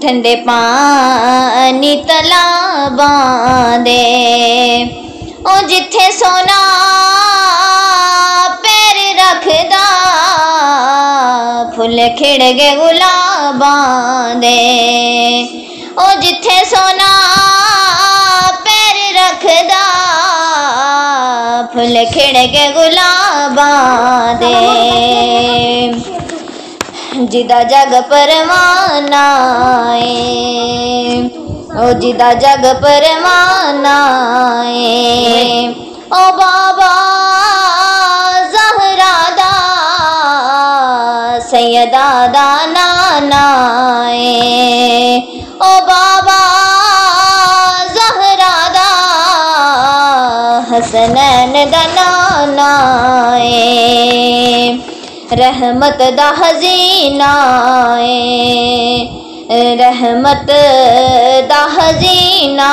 ٹھنڈے پانی تلا باندے او جتھے سونا پیر رکھدا پھل کھڑ گے گلاباں دے او جتھے سونا پیر رکھدا پھل کھڑ گے گلاباں دے جدا جگ پروانا او جدا جگ پروانا او بابا زہرا دا سیدا دا نانا او بابا زہرا دا حسنین دا نانا رحمت دا حزینہ رحمت دا حزینہ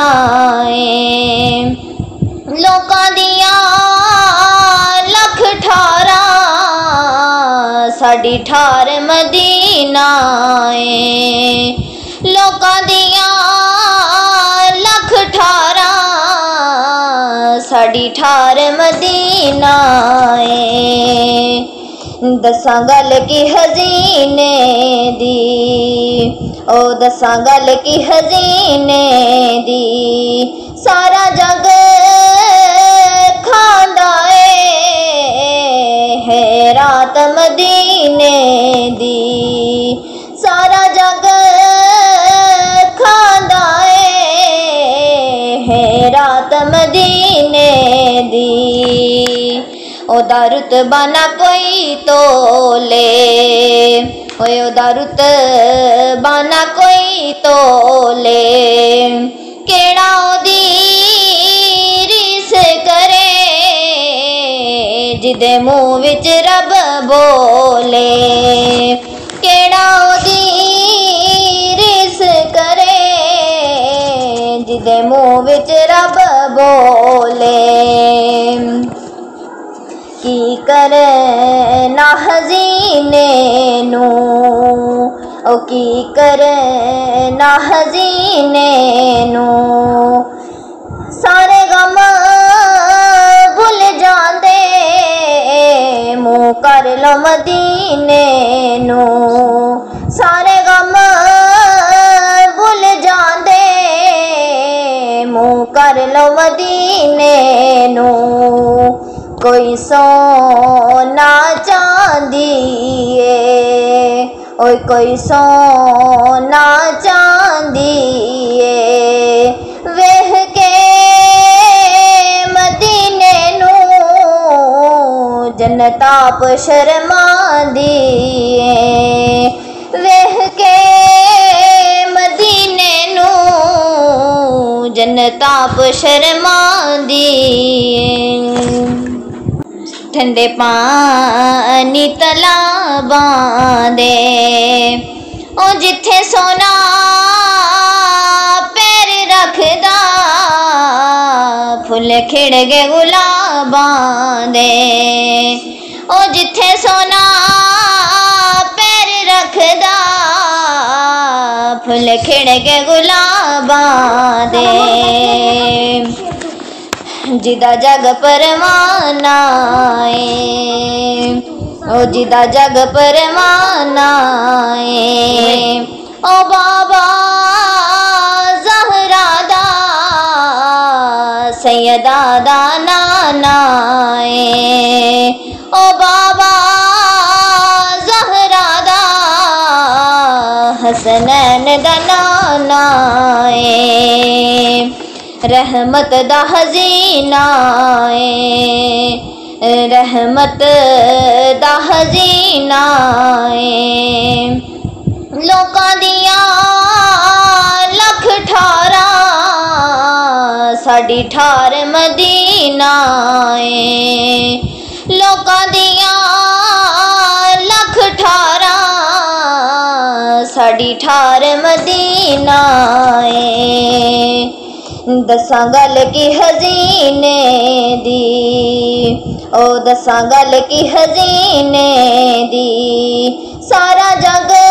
لوکاں دیاں لکھ ٹھارا، ساڈی ٹھار مدینہ لوکاں دیاں لکھ ٹھارا ساڑی ٹھار مدینہ ਲੋਕਾਂ ਦੀਆਂ ਲੱਖ ਠਾਰਾਂ ਸਾਡੀ ਠਾਰ ਮਦੀਨਾ ਏ ਦਸਾਂ ਗੱਲ ਕੀ ਹਜ਼ੀਨੇ ਦੀ ਉਹ ਦਸਾਂ ਗੱਲ ਕੀ ਹਜ਼ੀਨੇ ਦੀ ਸਾਰਾ ਜਗ ਖਾਂਦਾ ਏ ਹੈ ਰਾਤ ਮਦੀਨੇ ਉਹਦਾ ਰੁਤਬਾ ਨਾ ਕੋਈ ਤੋਲੇ। ਓਏ ਉਹਦਾ ਰੁਤਬਾ ਨਾ ਕੋਈ ਤੋਲੇ। ਕਿਹੜਾ ਉਹਦੀ ਰੀਸ ਕਰੇ, ਜਿਹਦੇ ਮੂੰਹ ਵਿੱਚ ਰੱਬ ਬੋਲੇ। ਕਿਹੜਾ ਉਹਦੀ ਰੀਸ ਕਰੇ, ਜਿਹਦੇ ਮੂੰਹ ਵਿੱਚ ਰੱਬ ਬੋਲੇ। کر نہ نو۔ او کی کرے نہ نو۔ سارے غم بھول جاندے منہ کر لو مدینے نو۔ سارے غم بھول جاندے، مو کر لو مدینے نو۔ کوئی سونا چاندیے اور کوئی سونا چاندیے وہ کے مدینے نو جنتا شرما دیے وہ کے مدینے نو جنتا شرما دیے ٹھنڈے پانی تلا باندے او جتھے سونا پیر رکھدا، پھل کھڑ گے گلاباں دے۔ او جتھے سونا پیر رکھدا، پھل کھڑ گے گلاباں دے۔ جدا جگ پروانا او جدا جگ پروانا او بابا زہرا دا سیدا دا نانا او بابا زہرا دا حسنین دا نانا رحمت دا حزینہ رحمت دا حزینہ لوکاں دیا لکھ ٹھارا، ساڈی ٹھار مدینہ لوکاں دیا لکھ ٹھارا، ساڈی ٹھار مدینہ دسان گل کی حجی نے دساں گل کی حجی نے د سارا جگہ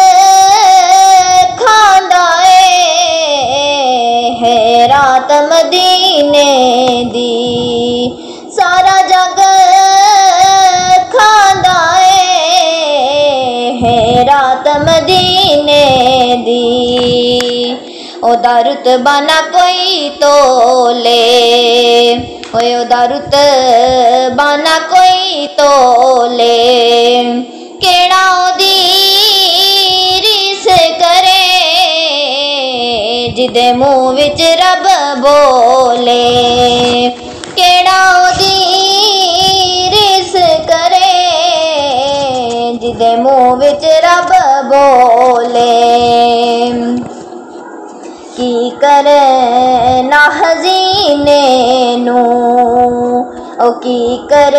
ہے تم مدی نے ਰੁਤਬਾ ਨਾ ਕੋਈ ਤੋਲੇ ਹੋਏ ਉਹਦਾ ਰੁਤਬਾ ਨਾ ਕੋਈ ਤੋਲੇ ਕਿਹੜਾ ਉਹਦੀ ਰਿਸ ਕਰੇ ਜਿਹਦੇ ਮੂੰਹ ਵਿੱਚ ਰੱਬ ਬੋਲੇ ਕਿਹੜਾ ਉਹਦੀ ਰਿਸ ਕਰੇ ਜਿਹਦੇ ਮੂੰਹ ਵਿੱਚ ਰੱਬ ਬੋਲੇ کر نہ نو۔ او کی کر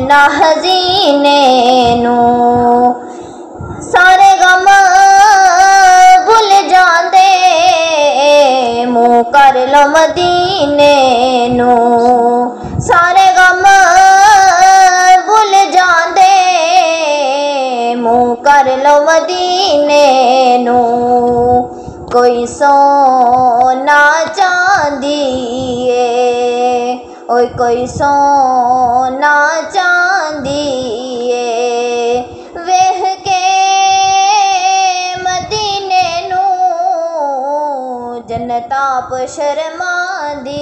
نہ نو۔ سارے غم بھول جاندے، منہ کر لو مدینے نو۔ سارے سونا چاندیے اور کوئی سونا چاندیے وہ کے مدینے نو جنتا شرما دی